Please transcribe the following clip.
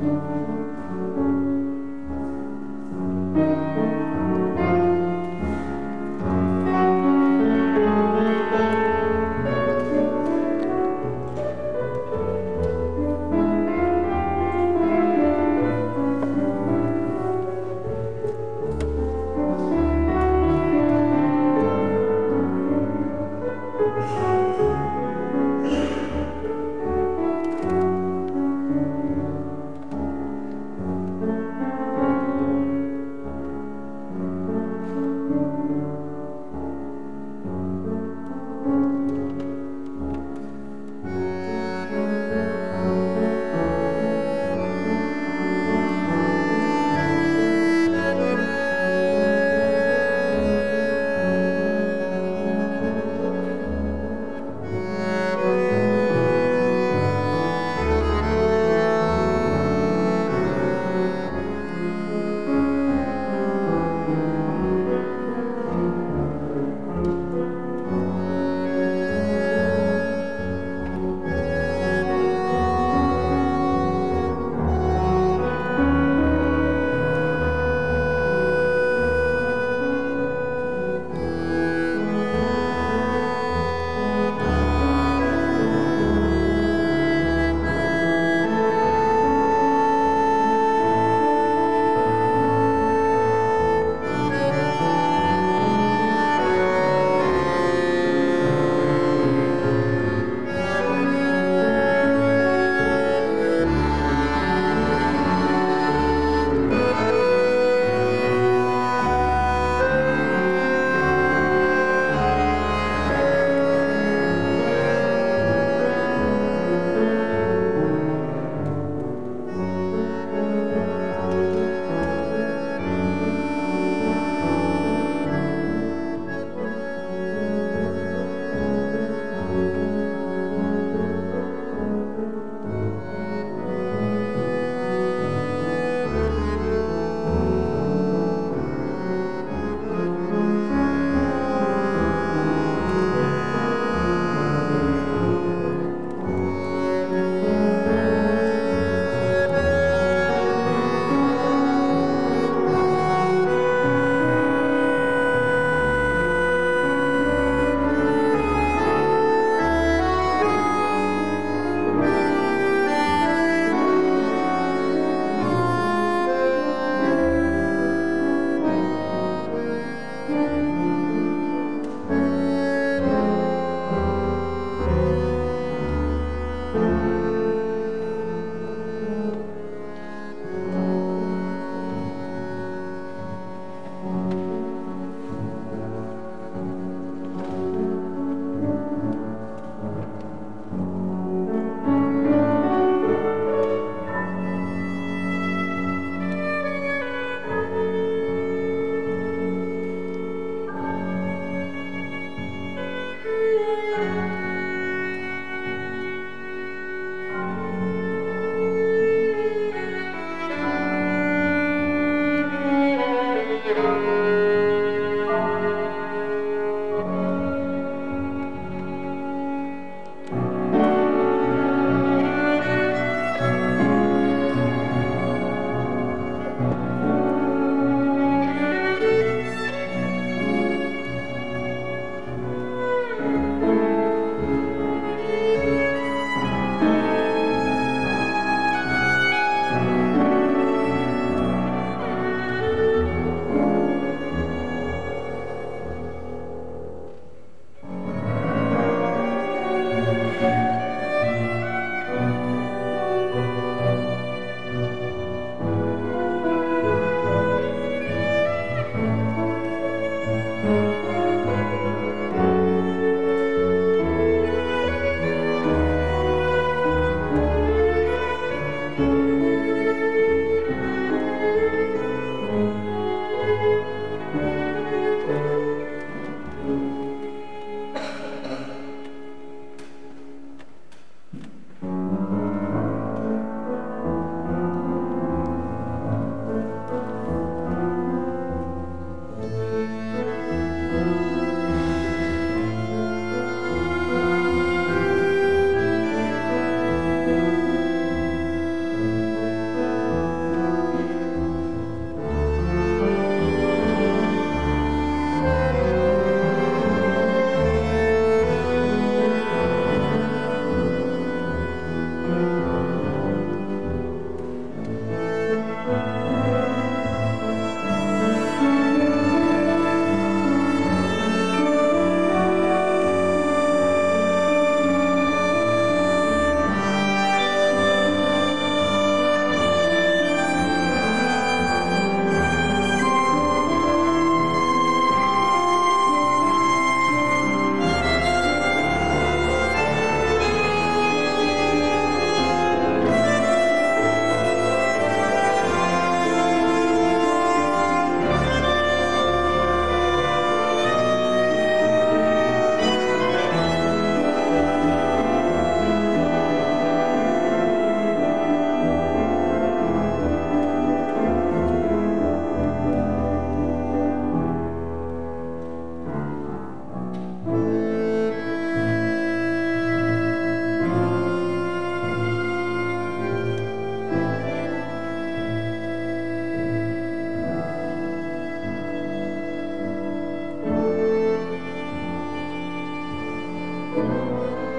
Música Música